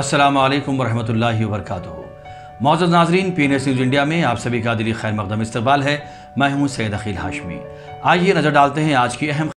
अस्सलाम वालेकुम वरहमतुल्लाहि वबरकातुहू। नाजरीन पी न्यूज़ इंडिया में आप सभी का दिली खैर मकदम इस्तकबाल है। मैं हूँ सैयद अखिल हाशमी। आइए नज़र डालते हैं आज की अहम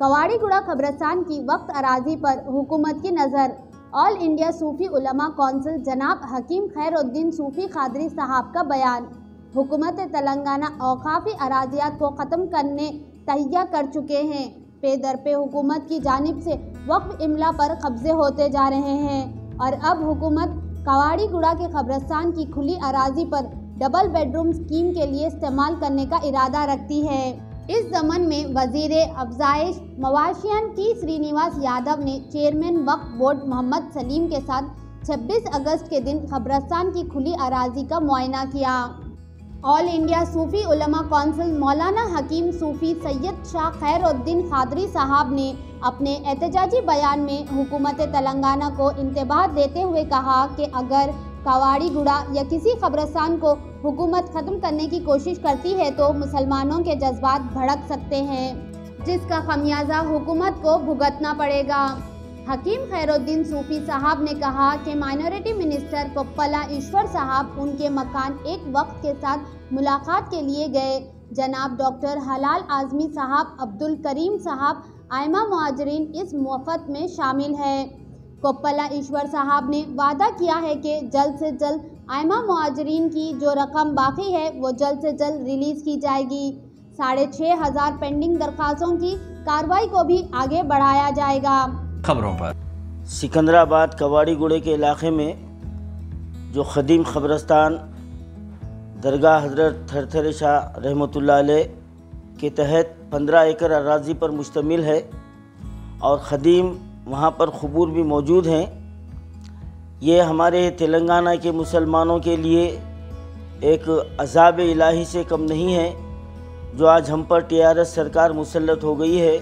कवाड़ीगुड़ा खबरस्तान की वक्त अराजी पर हुकूमत की नज़र। ऑल इंडिया सूफी उलमा कौंसिल जनाब हकीम खैरुद्दीन सूफी खादरी साहब का बयान। हुकूमत तेलंगाना औकाफी अराजियात को ख़त्म करने तहिया कर चुके हैं। पे दर पे हुकूमत की जानिब से वक्फ इमला पर कब्जे होते जा रहे हैं। और अब हुकूमत कवाड़ीगुड़ा के कब्रस्तान की खुली अराजी पर डबल बेडरूम स्कीम के लिए इस्तेमाल करने का इरादा रखती है। इस जमन में वज़ीर अफजाइश मवाशियान टी श्रीनिवास यादव ने चेयरमैन वक्फ बोर्ड मोहम्मद सलीम के साथ 26 अगस्त के दिन कब्रस्तान की खुली अराजी का मुआयना किया। ऑल इंडिया सूफी उलमा कौंसिल मौलाना हकीम सूफी सैयद शाह खैरुद्दीन खादरी साहब ने अपने एहतजाजी बयान में हुकूमत तेलंगाना को इंतबाह देते हुए कहा कि अगर कवाड़ी गुड़ा या किसी कब्रस्तान को हुकूमत ख़त्म करने की कोशिश करती है तो मुसलमानों के जज्बात भड़क सकते हैं, जिसका खमियाजा हुकूमत को भुगतना पड़ेगा। हकीम खैरुद्दीन सूफी साहब ने कहा कि माइनॉरिटी मिनिस्टर कोप्पला ईश्वर साहब उनके मकान एक वक्त के साथ मुलाकात के लिए गए। जनाब डॉक्टर हलाल आज़मी साहब, अब्दुल करीम साहब, आयमा महाजरीन इस मुफत में शामिल है। कोप्पला ईश्वर साहब ने वादा किया है कि जल्द से जल्द आयमा मुहाजरीन की जो रकम बाकी है, वो जल्द से जल्द रिलीज़ की जाएगी। साढ़े छः हज़ार पेंडिंग दरख्वास्तों की कार्रवाई को भी आगे बढ़ाया जाएगा। खबरों पर। सिकंदराबाद कवाड़ी गुड़े के इलाके में जो ख़दीम ख़बरस्तान दरगाह हज़रत थरथर शाह अलैह के तहत पंद्रह एकड़ अराजी पर मुश्तमिल है और ख़दीम वहाँ पर खबूर भी मौजूद हैं। ये हमारे तेलंगाना के मुसलमानों के लिए एक अजाब इलाही से कम नहीं है, जो आज हम पर टीआरएस सरकार मुसलत हो गई है।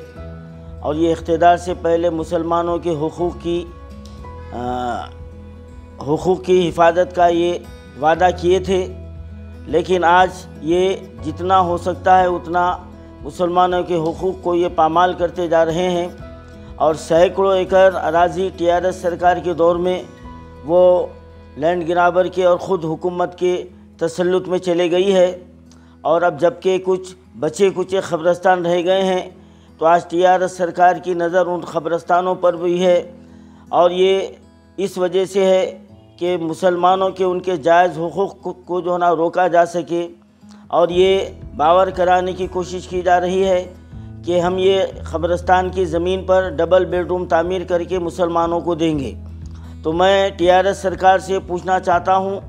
और ये इकतदार से पहले मुसलमानों के हकूक़ की हकूक़ की हिफाजत का ये वादा किए थे। लेकिन आज ये जितना हो सकता है, उतना मुसलमानों के हकूक़ को ये पामाल करते जा रहे हैं। और सैकड़ों एकड़ अराजी टीआरएस सरकार के दौर में वो लैंड गिराबर के और ख़ुद हुकूमत के तसलुत में चले गई है। और अब जबकि कुछ बचे कुचे खबरस्तान रह गए हैं तो आज टीआरएस सरकार की नज़र उन खबरस्तानों पर भी है और ये इस वजह से है कि मुसलमानों के उनके जायज़ हकूक़ को जो है ना रोका जा सके और ये बावर कराने की कोशिश की जा रही है कि हम ये खबरस्तान की ज़मीन पर डबल बेडरूम तामीर करके मुसलमानों को देंगे। तो मैं टीआरएस सरकार से पूछना चाहता हूँ,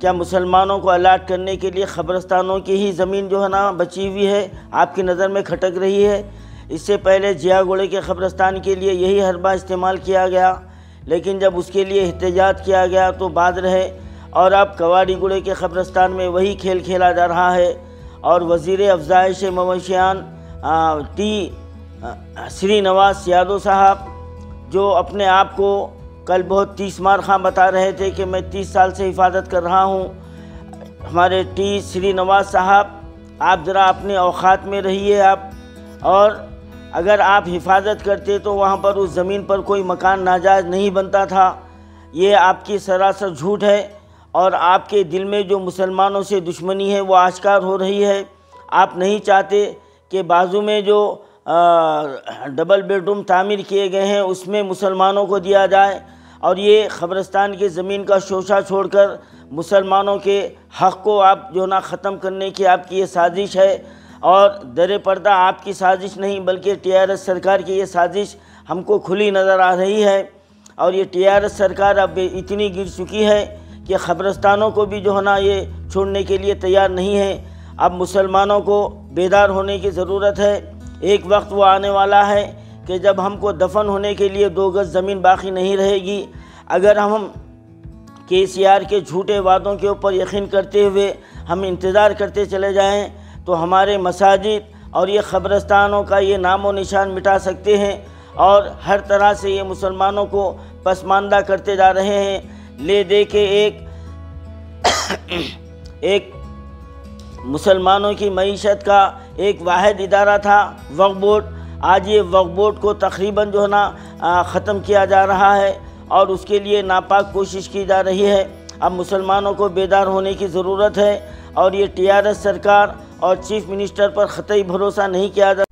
क्या मुसलमानों को अलाट करने के लिए खबरस्तानों की ही ज़मीन जो है ना बची हुई है, आपकी नज़र में खटक रही है? इससे पहले जियागोड़े के खबरस्तान के लिए यही हरबा इस्तेमाल किया गया, लेकिन जब उसके लिए एहतजाज किया गया तो बाद रहे, और अब कवाड़ीगुड़े के खबरस्तान में वही खेल खेला जा रहा है, और वज़ी अफजाइश मवशियान टी श्री नवाज़ यादव साहब, जो अपने आप को कल बहुत तीस मार खां बता रहे थे कि मैं तीस साल से हिफाजत कर रहा हूँ। हमारे टी श्री नवाज़ साहब, आप ज़रा अपने औकात में रहिए आप, और अगर आप हिफाजत करते तो वहाँ पर उस ज़मीन पर कोई मकान नाजायज़ नहीं बनता था। ये आपकी सरासर झूठ है और आपके दिल में जो मुसलमानों से दुश्मनी है वो आश्कार हो रही है। आप नहीं चाहते कि बाजू में जो आ, डबल बेडरूम तामीर किए गए हैं उसमें मुसलमानों को दिया जाए। और ये ख़बरस्तान की ज़मीन का शोशा छोड़कर मुसलमानों के हक़ को आप जो ना ख़त्म करने की आपकी ये साजिश है और दर पर्दा आपकी साजिश नहीं, बल्कि टीआरएस सरकार की ये साजिश हमको खुली नज़र आ रही है। और ये टीआरएस सरकार अब इतनी गिर चुकी है कि ख़बरस्तानों को भी जो है ना ये छोड़ने के लिए तैयार नहीं है। अब मुसलमानों को बेदार होने की ज़रूरत है। एक वक्त वो आने वाला है कि जब हमको दफन होने के लिए दो गज़ ज़मीन बाकी नहीं रहेगी। अगर हम के सी आर के झूठे वादों के ऊपर यकीन करते हुए हम इंतज़ार करते चले जाएँ तो हमारे मसाजिद और ये ख़बरस्तानों का ये नामो निशान मिटा सकते हैं और हर तरह से ये मुसलमानों को पसमानदा करते जा रहे हैं। ले दे के एक एक मुसलमानों की मीशत का एक वाद इदारा था वक्फ बोर्ड आज ये वक्फ बोर्ड को तकरीबन जो है ना ख़त्म किया जा रहा है और उसके लिए नापाक कोशिश की जा रही है। अब मुसलमानों को बेदार होने की ज़रूरत है और ये टीआरएस सरकार और चीफ मिनिस्टर पर ख़तई भरोसा नहीं किया जा